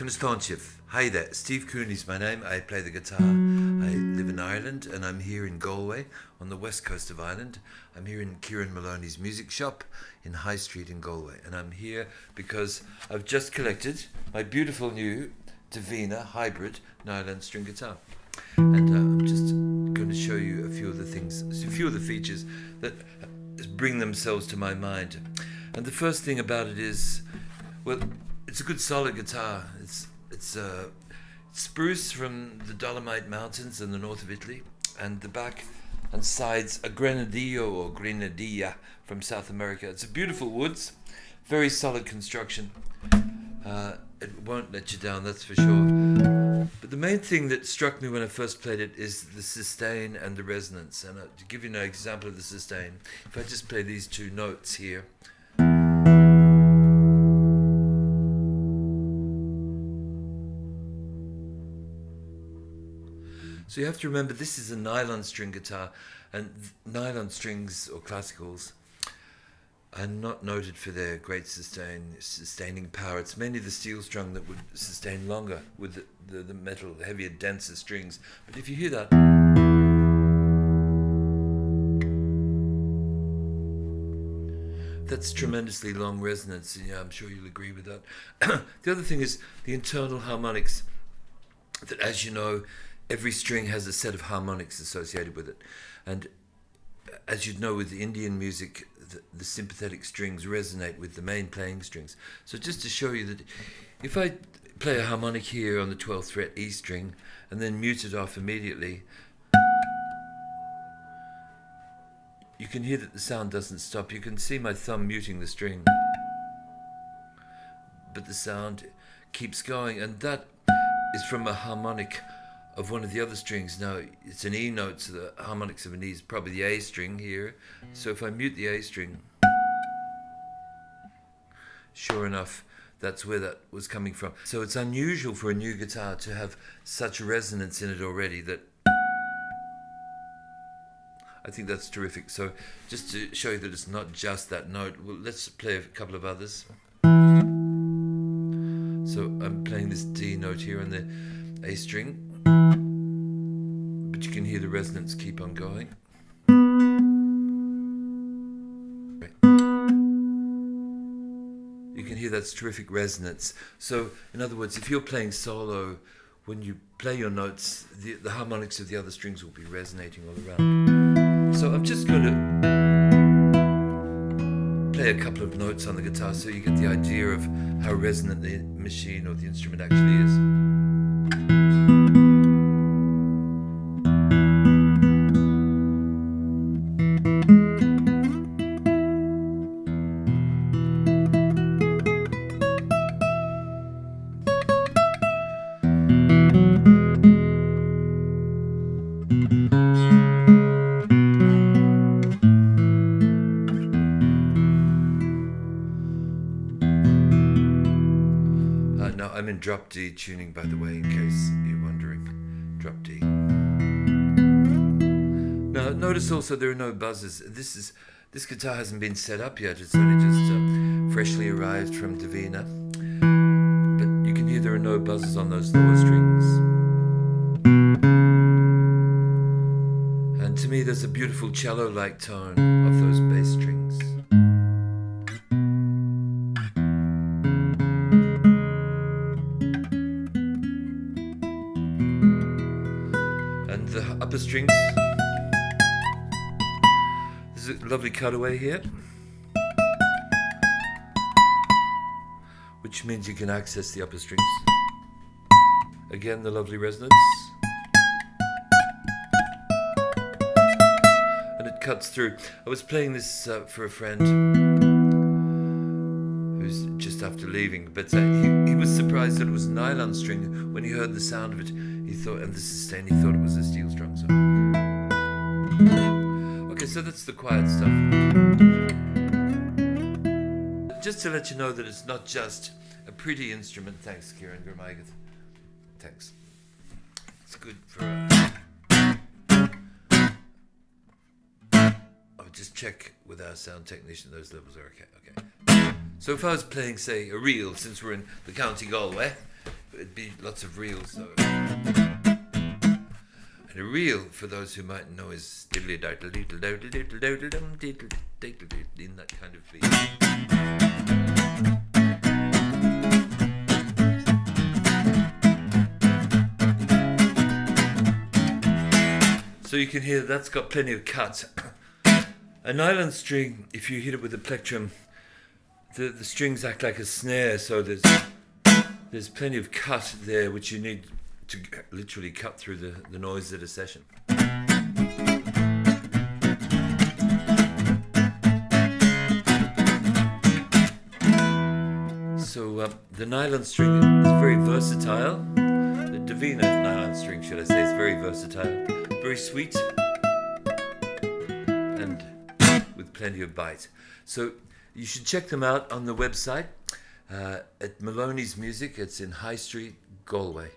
Konstanchev. Hi there, Steve Cooney's my name. I play the guitar. I live in Ireland and I'm here in Galway on the west coast of Ireland. I'm here in Kieran Moloney's music shop in High Street in Galway. And I'm here because I've just collected my beautiful new Dowina hybrid nylon string guitar. And uh, I'm just going to show you a few of the things, a few of the features that bring themselves to my mind. And the first thing about it is, well, it's a good solid guitar. It's it's uh, spruce from the Dolomite Mountains in the north of Italy, and the back and sides a Grenadillo or Grenadilla from South America. It's a beautiful woods, very solid construction. Uh, it won't let you down, that's for sure. But the main thing that struck me when I first played it is the sustain and the resonance. And to give you an example of the sustain, if I just play these two notes here. So you have to remember this is a nylon string guitar, and nylon strings or classicals are not noted for their great sustain sustaining power. It's mainly the steel strung that would sustain longer with the, the, the metal, the heavier, denser strings. But if you hear that. That's tremendously long resonance, and yeah, I'm sure you'll agree with that. the other thing is the internal harmonics, that as you know, every string has a set of harmonics associated with it. And as you'd know with Indian music, the, the, sympathetic strings resonate with the main playing strings. So just to show you that if I play a harmonic here on the 12th fret E string and then mute it off immediately, you can hear that the sound doesn't stop. You can see my thumb muting the string. But the sound keeps going and that is from a harmonic of one of the other strings. Now it's an E note, so the harmonics of an E is probably the A string here. So if I mute the A string, sure enough, that's where that was coming from. So it's unusual for a new guitar to have such a resonance in it already that I think that's terrific. So just to show you that it's not just that note, well, let's play a couple of others. So I'm playing this D note here on the A string. But you can hear the resonance keep on going. You can hear that's terrific resonance. So, in other words, if you're playing solo, when you play your notes, the, the harmonics of the other strings will be resonating all around. So, I'm just going to play a couple of notes on the guitar so you get the idea of how resonant the machine or the instrument actually is. Drop D tuning, by the way, in case you're wondering. Drop D. Now, notice also there are no buzzes. This is this guitar hasn't been set up yet. It's only just uh, freshly arrived from Dowina. But you can hear there are no buzzes on those lower strings. And to me, there's a beautiful cello-like tone of those bass strings. Upper strings. There's a lovely cutaway here. Which means you can access the upper strings. Again, the lovely resonance. And it cuts through. I was playing this uh, for a friend who's just after leaving, but uh, he, he was surprised that it was nylon string when he heard the sound of it he thought, and the sustain, he thought it was a steel strung. So, okay, so that's the quiet stuff. Just to let you know that it's not just a pretty instrument. Thanks, Kieran Gurmagath. Thanks. It's good for. Uh, I'll just check with our sound technician those levels are okay. Okay. So if I was playing, say, a reel, since we're in the County Galway, it'd be lots of reels though. And a reel, for those who might know, is in that kind of beat. So you can hear that's got plenty of cuts. A nylon string, if you hit it with a plectrum, the, the strings act like a snare, so there's there's plenty of cut there which you need to literally cut through the, the noise at a session. So uh, the nylon string is very versatile. The Dowina nylon string, should I say, is very versatile, very sweet, and with plenty of bite. So you should check them out on the website uh, at Moloney's Music. It's in High Street, Galway.